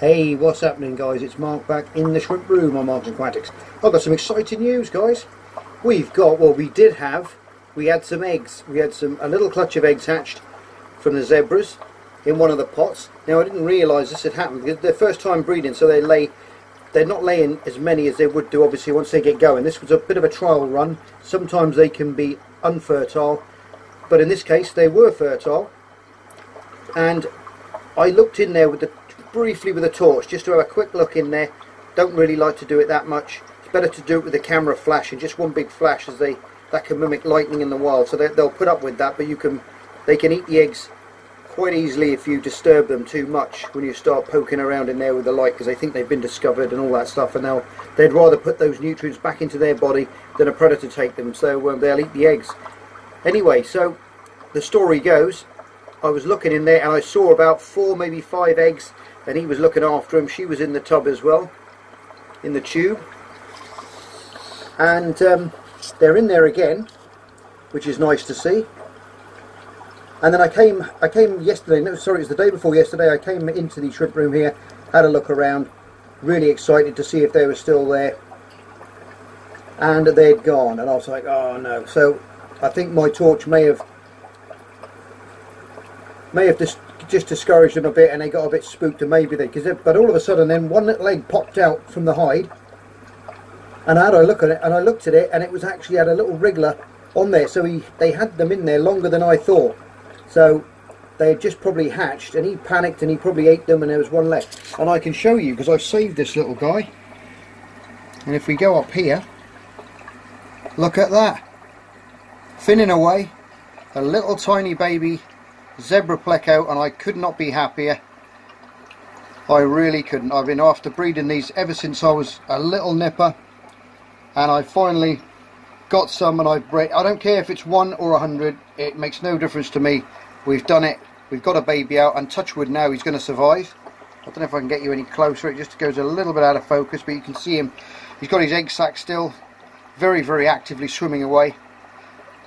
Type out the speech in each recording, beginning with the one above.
Hey, what's happening guys? It's Mark back in the shrimp room on Mark Aquatics. I've got some exciting news guys. We've got, well we did have, we had some eggs. We had some a little clutch of eggs hatched from the zebras in one of the pots. Now I didn't realise this had happened because they're first time breeding so they lay, they're not laying as many as they would do obviously once they get going. This was a bit of a trial run. Sometimes they can be unfertile but in this case they were fertile and I looked in there with the briefly with a torch just to have a quick look in there. Don't really like to do it that much. It's better to do it with a camera flash and just one big flash as they that can mimic lightning in the wild. So they, they'll put up with that but you can they can eat the eggs quite easily if you disturb them too much when you start poking around in there with the light because they think they've been discovered and all that stuff and they'll they'd rather put those nutrients back into their body than a predator take them. So um, they'll eat the eggs. Anyway so the story goes I was looking in there and I saw about four maybe five eggs and he was looking after them. She was in the tub as well, in the tube. And um, they're in there again, which is nice to see. And then I came, I came yesterday. No, sorry, it was the day before yesterday. I came into the shrimp room here, had a look around, really excited to see if they were still there. And they'd gone, and I was like, oh no. So I think my torch may have may have just just discouraged them a bit and they got a bit spooked and maybe they because but all of a sudden then one egg popped out from the hide. And I had a look at it and I looked at it and it was actually had a little wriggler on there. So he they had them in there longer than I thought. So they had just probably hatched and he panicked and he probably ate them and there was one left. And I can show you because I've saved this little guy. And if we go up here look at that. Finning away. A little tiny baby zebra pleco and I could not be happier. I really couldn't. I've been after breeding these ever since I was a little nipper and I finally got some and I've bred I don't care if it's one or a hundred it makes no difference to me. We've done it. We've got a baby out and touchwood now he's going to survive. I don't know if I can get you any closer. It just goes a little bit out of focus but you can see him. He's got his egg sac still very very actively swimming away.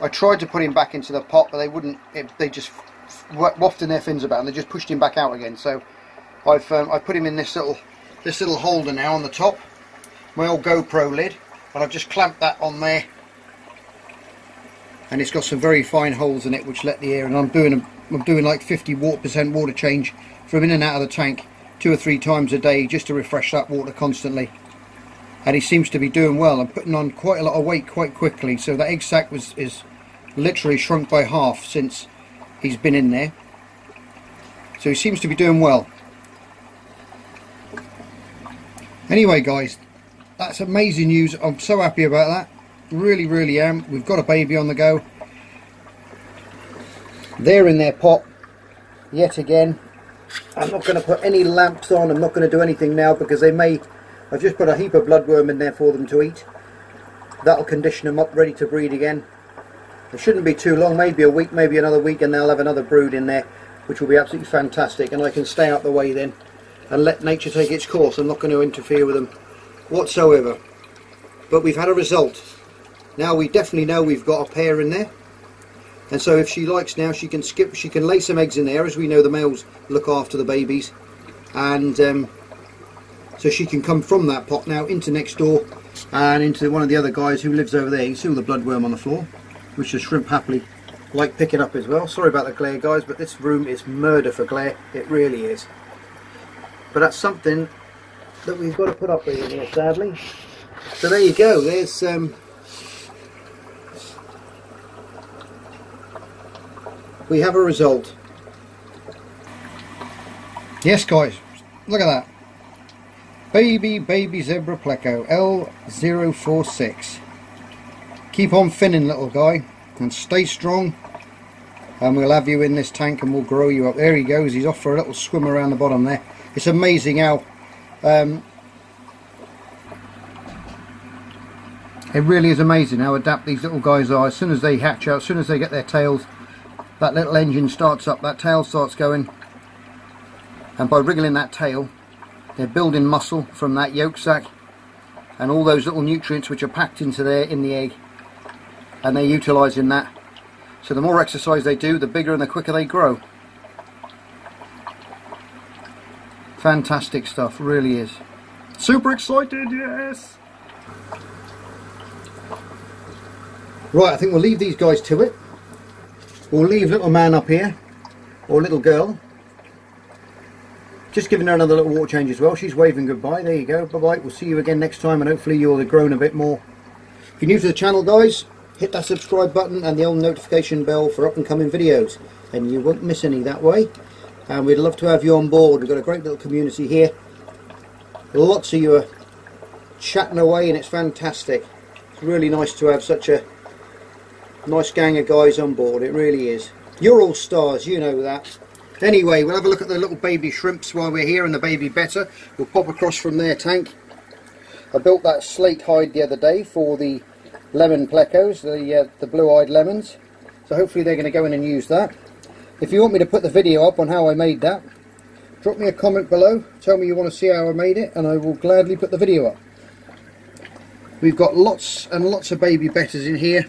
I tried to put him back into the pot but they wouldn't it, they just wafting their fins about and they just pushed him back out again. So I've um, I put him in this little this little holder now on the top my old GoPro lid and I've just clamped that on there. And it's got some very fine holes in it which let the air and I'm doing a, I'm doing like 50 percent water change from in and out of the tank two or three times a day just to refresh that water constantly. And he seems to be doing well. I'm putting on quite a lot of weight quite quickly so that egg sac was is literally shrunk by half since he's been in there. So he seems to be doing well. Anyway guys, that's amazing news. I'm so happy about that. Really, really am. We've got a baby on the go. They're in their pot yet again. I'm not going to put any lamps on. I'm not going to do anything now because they may... I've just put a heap of bloodworm in there for them to eat. That'll condition them up ready to breed again. It shouldn't be too long, maybe a week, maybe another week, and they'll have another brood in there, which will be absolutely fantastic. And I can stay out the way then and let nature take its course. I'm not going to interfere with them whatsoever. But we've had a result. Now we definitely know we've got a pair in there. And so if she likes now, she can skip, she can lay some eggs in there. As we know, the males look after the babies. And um, so she can come from that pot now into next door and into one of the other guys who lives over there. You see all the bloodworm on the floor which the shrimp happily like picking up as well. Sorry about the glare guys, but this room is murder for glare. It really is. But that's something that we've got to put up with here, sadly. So there you go. There's um, we have a result. Yes, guys, look at that. Baby, baby zebra pleco L046 keep on finning little guy and stay strong and we'll have you in this tank and we'll grow you up. There he goes he's off for a little swim around the bottom there. It's amazing how um, it really is amazing how adapt these little guys are. As soon as they hatch out as soon as they get their tails that little engine starts up that tail starts going. And by wriggling that tail they're building muscle from that yolk sac and all those little nutrients which are packed into there in the egg and they're utilising that. So the more exercise they do, the bigger and the quicker they grow. Fantastic stuff, really is. Super excited, yes! Right, I think we'll leave these guys to it. We'll leave little man up here, or little girl. Just giving her another little water change as well. She's waving goodbye. There you go. Bye-bye. We'll see you again next time, and hopefully you'll have grown a bit more. If you're new to the channel, guys, hit that subscribe button and the old notification bell for up and coming videos. And you won't miss any that way. And we'd love to have you on board. We've got a great little community here. Lots of you are chatting away, and it's fantastic. It's really nice to have such a nice gang of guys on board it really is you're all stars you know that anyway we'll have a look at the little baby shrimps while we're here and the baby betta we'll pop across from their tank I built that slate hide the other day for the lemon plecos the uh, the blue-eyed lemons. So hopefully they're going to go in and use that. If you want me to put the video up on how I made that drop me a comment below tell me you want to see how I made it and I will gladly put the video up. We've got lots and lots of baby bettas in here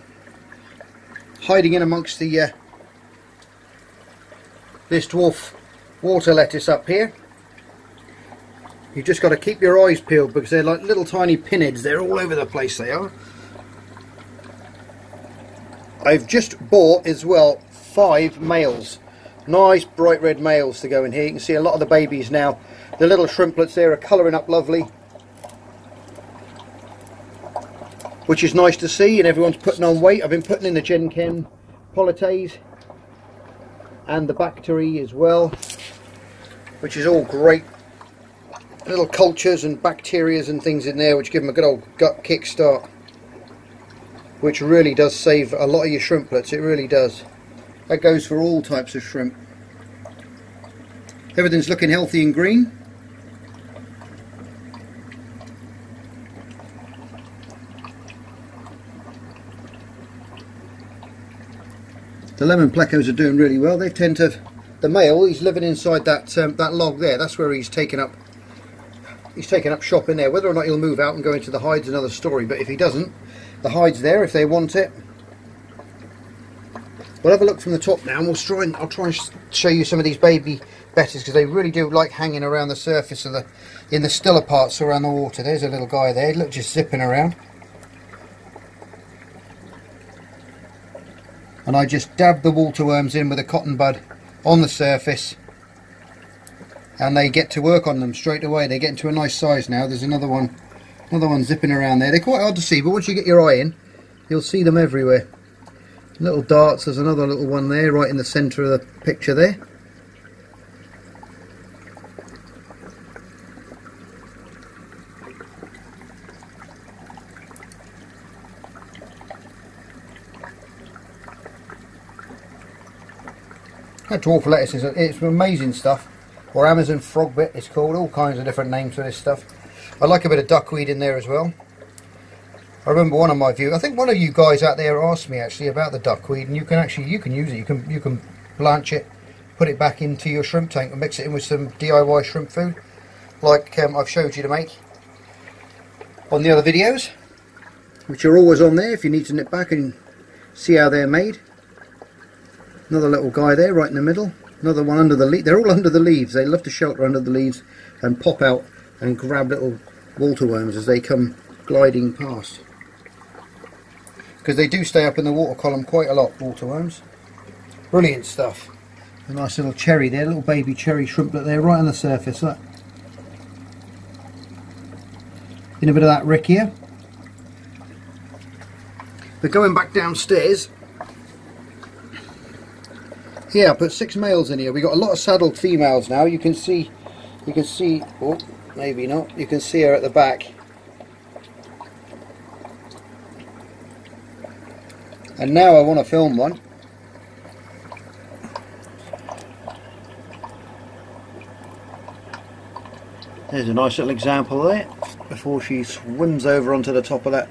hiding in amongst the uh, this dwarf water lettuce up here. You've just got to keep your eyes peeled because they're like little tiny pinheads they're all over the place they are I've just bought as well five males. Nice bright red males to go in here. You can see a lot of the babies now. The little shrimplets there are colouring up lovely. Which is nice to see and everyone's putting on weight. I've been putting in the Genchem Polites and the Bacteria as well which is all great little cultures and bacterias and things in there which give them a good old gut kick start which really does save a lot of your shrimplets, it really does. That goes for all types of shrimp. Everything's looking healthy and green. The lemon plecos are doing really well. They tend to, the male, he's living inside that um, that log there. That's where he's taken up. He's taken up shop in there. Whether or not he'll move out and go into the hide's another story. But if he doesn't, the hide's there if they want it. We'll have a look from the top now, and we'll try and I'll try and show you some of these baby bettas because they really do like hanging around the surface of the in the stiller parts around the water. There's a little guy there. Look, just zipping around. and I just dab the water worms in with a cotton bud on the surface and they get to work on them straight away they get into a nice size now there's another one another one zipping around there. They're quite hard to see but once you get your eye in you'll see them everywhere. Little darts there's another little one there right in the center of the picture there. That dwarf lettuce is it's amazing stuff. Or Amazon frogbit it's called, all kinds of different names for this stuff. I like a bit of duckweed in there as well. I remember one of my views, I think one of you guys out there asked me actually about the duckweed and you can actually, you can use it, you can you can blanch it, put it back into your shrimp tank and mix it in with some DIY shrimp food like um, I've showed you to make on the other videos which are always on there if you need to nip back and see how they're made. Another little guy there right in the middle. Another one under the leaf. They're all under the leaves. They love to shelter under the leaves and pop out and grab little water worms as they come gliding past. Because they do stay up in the water column quite a lot, water worms. Brilliant stuff. A nice little cherry there, little baby cherry shrimp shrimplet there, right on the surface. Look. In a bit of that riccia. But going back downstairs, yeah, I put six males in here. We got a lot of saddled females now. You can see, you can see, oh, maybe not. You can see her at the back. And now I want to film one. There's a nice little example there before she swims over onto the top of that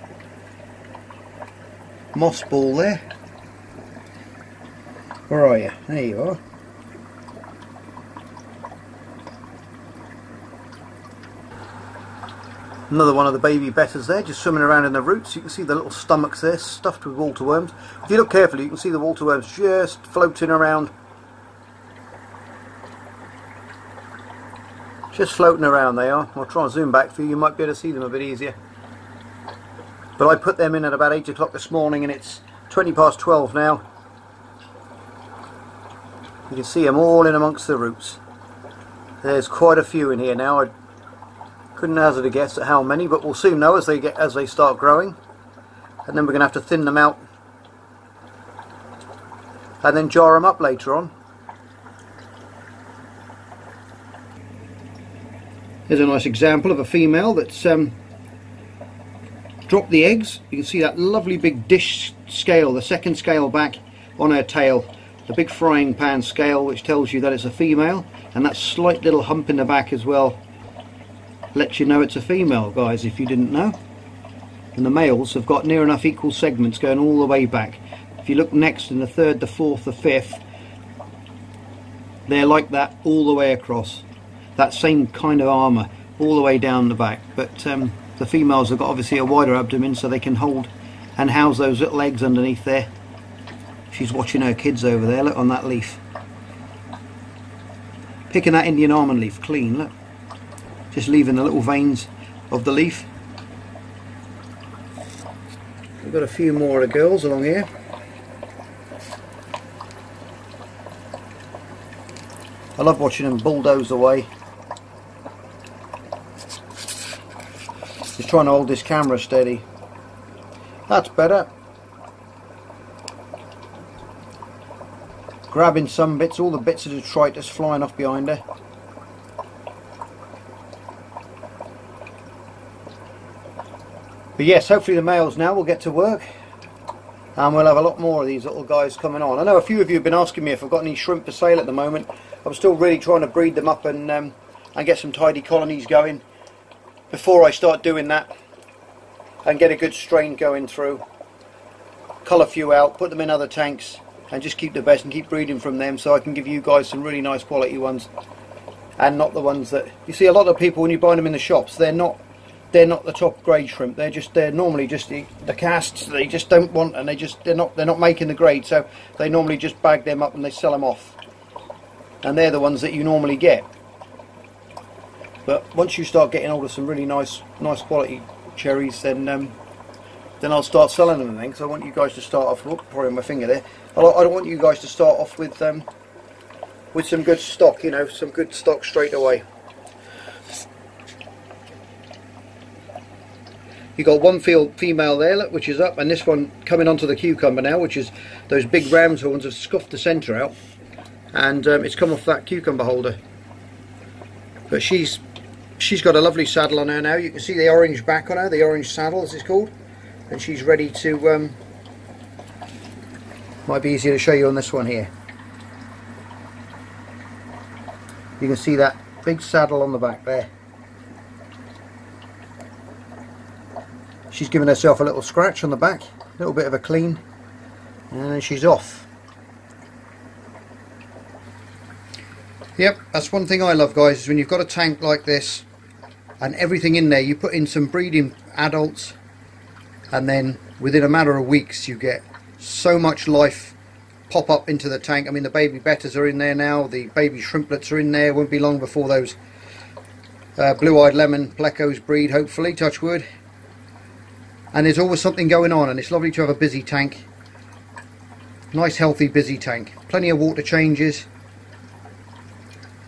moss ball there. Where are you? There you are. Another one of the baby bettas there, just swimming around in the roots. You can see the little stomachs there, stuffed with water worms. If you look carefully, you can see the water worms just floating around. Just floating around they are. I'll try and zoom back for you, you might be able to see them a bit easier. But I put them in at about 8 o'clock this morning and it's 20 past 12 now. You can see them all in amongst the roots. There's quite a few in here now. I couldn't hazard a guess at how many, but we'll soon know as they get as they start growing. And then we're going to have to thin them out and then jar them up later on. Here's a nice example of a female that's um, dropped the eggs. You can see that lovely big dish scale, the second scale back on her tail. The big frying pan scale which tells you that it's a female and that slight little hump in the back as well lets you know it's a female guys if you didn't know. And the males have got near enough equal segments going all the way back. If you look next in the third, the fourth, the fifth, they're like that all the way across. That same kind of armour all the way down the back. But um, the females have got obviously a wider abdomen so they can hold and house those little eggs underneath there. She's watching her kids over there look on that leaf. Picking that Indian almond leaf clean look just leaving the little veins of the leaf we've got a few more of the girls along here I love watching them bulldoze away Just trying to hold this camera steady. That's better. Grabbing some bits, all the bits of detritus flying off behind her. But yes, hopefully the males now will get to work and we'll have a lot more of these little guys coming on. I know a few of you have been asking me if I've got any shrimp for sale at the moment. I'm still really trying to breed them up and, um, and get some tidy colonies going before I start doing that and get a good strain going through cull a few out put them in other tanks and just keep the best and keep breeding from them so I can give you guys some really nice quality ones and not the ones that you see a lot of people when you buy them in the shops they're not they're not the top grade shrimp they're just they're normally just the, the casts they just don't want and they just they're not they're not making the grade so they normally just bag them up and they sell them off and they're the ones that you normally get but once you start getting hold of some really nice, nice quality cherries, then um, then I'll start selling them then. Because I want you guys to start off. Whoop, probably my finger there. I don't want you guys to start off with um, with some good stock. You know, some good stock straight away. You got one field female there, look, which is up, and this one coming onto the cucumber now, which is those big ram's horns have scuffed the centre out, and um, it's come off that cucumber holder. But she's she's got a lovely saddle on her now. You can see the orange back on her the orange saddle as it's called and she's ready to um, might be easier to show you on this one here. You can see that big saddle on the back there she's given herself a little scratch on the back a little bit of a clean and she's off Yep, that's one thing I love guys, is when you've got a tank like this and everything in there, you put in some breeding adults and then within a matter of weeks you get so much life pop up into the tank. I mean the baby bettas are in there now, the baby shrimplets are in there, won't be long before those uh, blue-eyed lemon plecos breed hopefully, touch wood. And there's always something going on and it's lovely to have a busy tank. Nice healthy busy tank. Plenty of water changes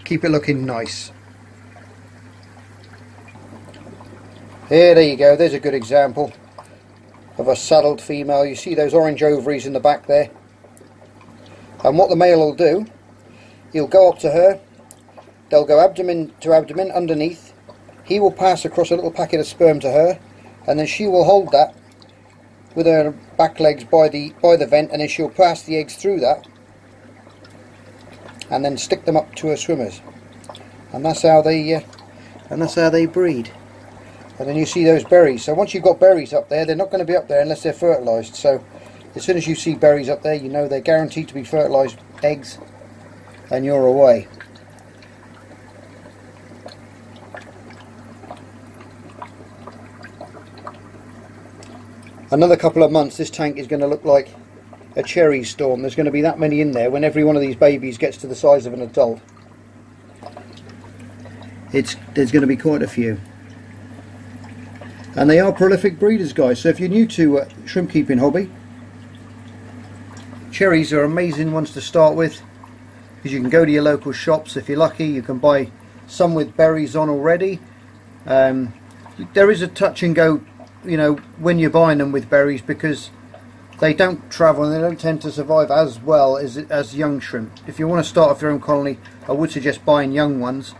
keep it looking nice. Here, there you go, there's a good example of a saddled female. You see those orange ovaries in the back there. And what the male will do, he'll go up to her, they'll go abdomen to abdomen underneath, he will pass across a little packet of sperm to her, and then she will hold that with her back legs by the by the vent and then she'll pass the eggs through that and then stick them up to her swimmers. And that's how they uh, and that's how they breed. And then you see those berries. So once you've got berries up there they're not going to be up there unless they're fertilized. So as soon as you see berries up there you know they're guaranteed to be fertilized eggs and you're away another couple of months this tank is going to look like a cherry storm. There's going to be that many in there when every one of these babies gets to the size of an adult. it's there's going to be quite a few. And they are prolific breeders, guys. So if you're new to uh, shrimp keeping hobby, cherries are amazing ones to start with because you can go to your local shops if you're lucky. You can buy some with berries on already. Um, there is a touch and go, you know, when you're buying them with berries because they don't travel and they don't tend to survive as well as as young shrimp. If you want to start off your own colony, I would suggest buying young ones,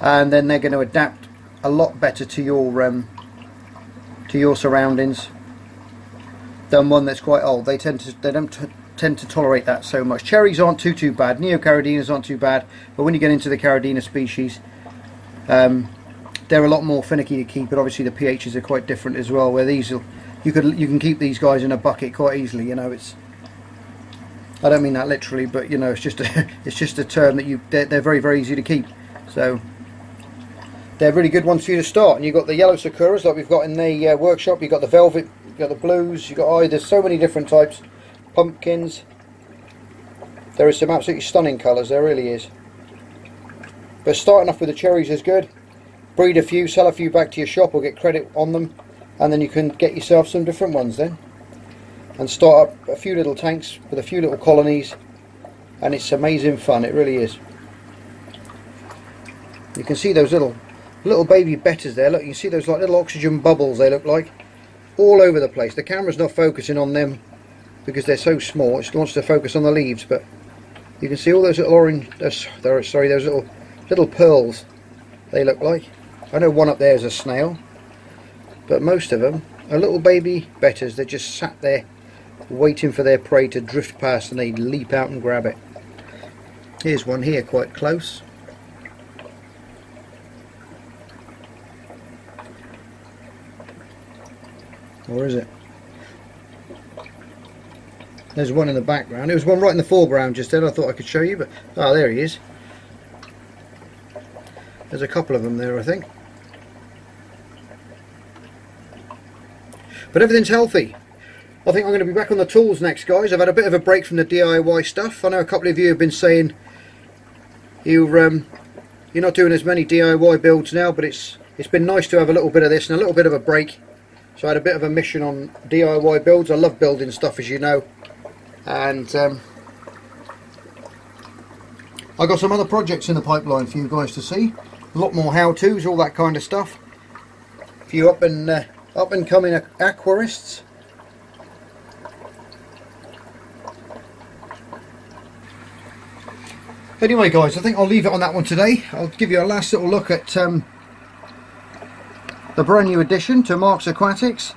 and then they're going to adapt a lot better to your um, to your surroundings than one that's quite old. They tend to they don't tend to tolerate that so much. Cherries aren't too too bad. Neocaridina's aren't too bad, but when you get into the Caridina species, um, they're a lot more finicky to keep. But obviously the pHs are quite different as well. Where these you could you can keep these guys in a bucket quite easily. You know it's. I don't mean that literally, but you know it's just a it's just a term that you they're, they're very very easy to keep. So they're really good ones for you to start. And you've got the yellow sakuras like we've got in the uh, workshop. You've got the velvet, you've got the blues, you've got oh, there's so many different types. Pumpkins. There is some absolutely stunning colours, there really is. But starting off with the cherries is good. Breed a few, sell a few back to your shop or get credit on them. And then you can get yourself some different ones then. And start up a few little tanks with a few little colonies. And it's amazing fun, it really is. You can see those little little baby bettas there. Look, you see those like little oxygen bubbles they look like all over the place. The camera's not focusing on them because they're so small. It wants to focus on the leaves, but you can see all those little orange. Uh, sorry, those little little pearls. They look like. I know one up there is a snail, but most of them are little baby bettas. They're just sat there waiting for their prey to drift past, and they leap out and grab it. Here's one here, quite close. Or is it? There's one in the background. There was one right in the foreground just then. I thought I could show you, but oh, there he is. There's a couple of them there, I think. But everything's healthy. I think I'm going to be back on the tools next, guys. I've had a bit of a break from the DIY stuff. I know a couple of you have been saying you're um, you're not doing as many DIY builds now, but it's it's been nice to have a little bit of this and a little bit of a break so I had a bit of a mission on DIY builds. I love building stuff as you know. And um, I got some other projects in the pipeline for you guys to see. A lot more how-tos, all that kind of stuff. If you up and uh, up and coming aquarists. Anyway guys, I think I'll leave it on that one today. I'll give you a last little look at um, the brand new addition to Mark's Aquatics,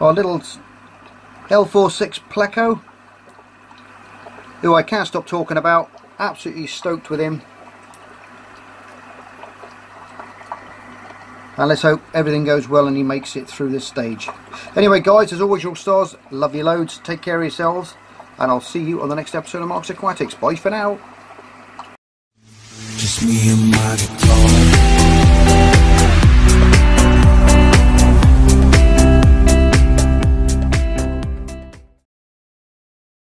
our little L46 Pleco, who I can't stop talking about, absolutely stoked with him. And let's hope everything goes well and he makes it through this stage. Anyway guys, as always your stars, love you loads, take care of yourselves, and I'll see you on the next episode of Mark's Aquatics. Bye for now.